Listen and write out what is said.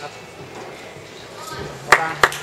ครับบ๊ายบาย